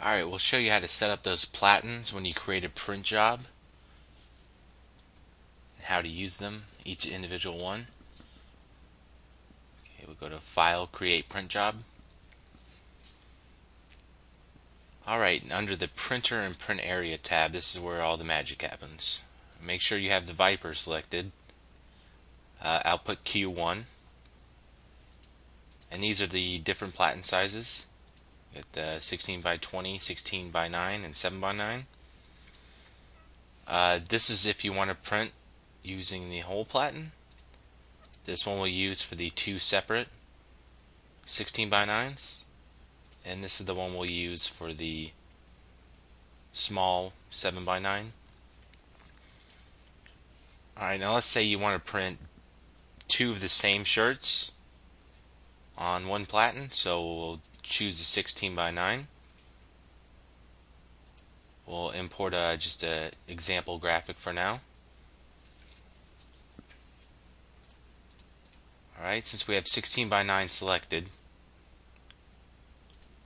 Alright, we'll show you how to set up those platens when you create a print job. How to use them, each individual one. Okay, we'll go to File, Create Print Job. Alright, under the Printer and Print Area tab, this is where all the magic happens. Make sure you have the Viper selected. Uh, output Q1. And these are the different platen sizes. Get the 16 by 20, 16 by 9, and 7 by 9. Uh, this is if you want to print using the whole platen. This one we'll use for the two separate 16 by 9s. And this is the one we'll use for the small 7 by 9. Alright, now let's say you want to print two of the same shirts on one platen. So we'll choose a 16 by 9. We'll import uh, a, just an example graphic for now. Alright, since we have 16 by 9 selected,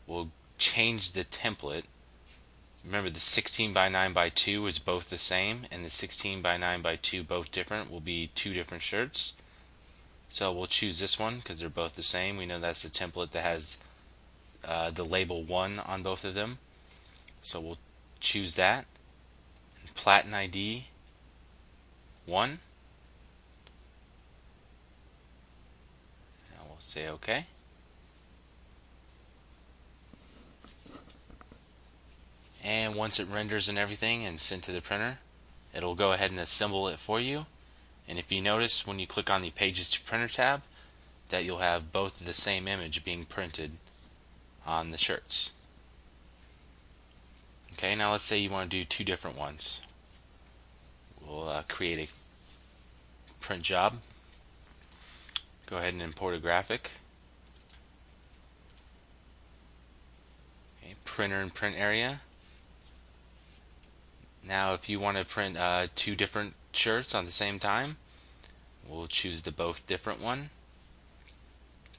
we'll change the template. Remember the 16 by 9 by 2 is both the same and the 16 by 9 by 2 both different will be two different shirts. So we'll choose this one because they're both the same. We know that's the template that has uh, the label 1 on both of them. So we'll choose that. And Platen ID 1. Now we'll say OK. And once it renders and everything and sent to the printer, it'll go ahead and assemble it for you. And if you notice when you click on the Pages to Printer tab, that you'll have both the same image being printed on the shirts. Okay, now let's say you want to do two different ones. We'll uh, create a print job. Go ahead and import a graphic. Okay, printer and print area. Now if you want to print uh, two different shirts on the same time, we'll choose the both different one.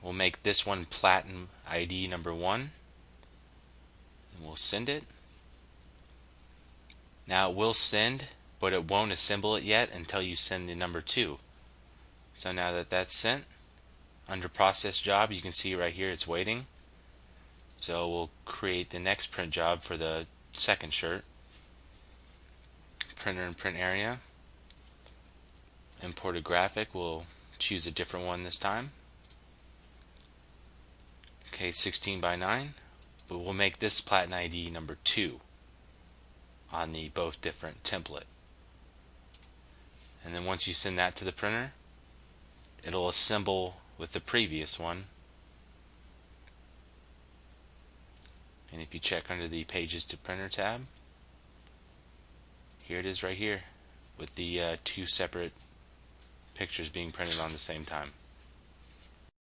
We'll make this one platen ID number one. And we'll send it. Now it will send, but it won't assemble it yet until you send the number two. So now that that's sent, under process job, you can see right here it's waiting. So we'll create the next print job for the second shirt. Printer and print area. Import a graphic. We'll choose a different one this time okay 16 by 9 but we'll make this platen ID number 2 on the both different template. And then once you send that to the printer it'll assemble with the previous one. And if you check under the pages to printer tab here it is right here with the uh, two separate pictures being printed on the same time